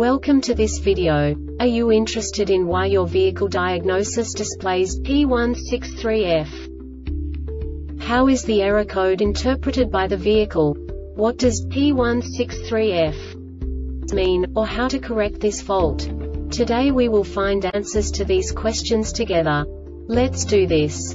Welcome to this video. Are you interested in why your vehicle diagnosis displays P163F? How is the error code interpreted by the vehicle? What does P163F mean, or how to correct this fault? Today we will find answers to these questions together. Let's do this.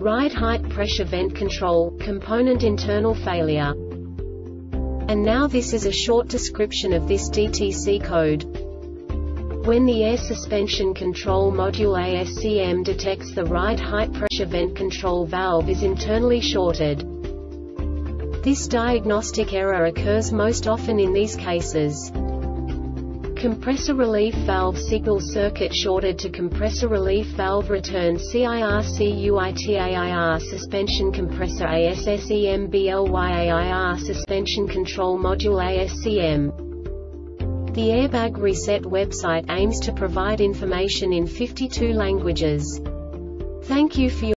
Ride height pressure vent control, component internal failure. And now this is a short description of this DTC code. When the air suspension control module ASCM detects the ride height pressure vent control valve is internally shorted. This diagnostic error occurs most often in these cases. Compressor relief valve signal circuit shorted to compressor relief valve return CIRCUITAIR suspension compressor ASSEMBLYAIR suspension control module ASCM. The Airbag Reset website aims to provide information in 52 languages. Thank you for your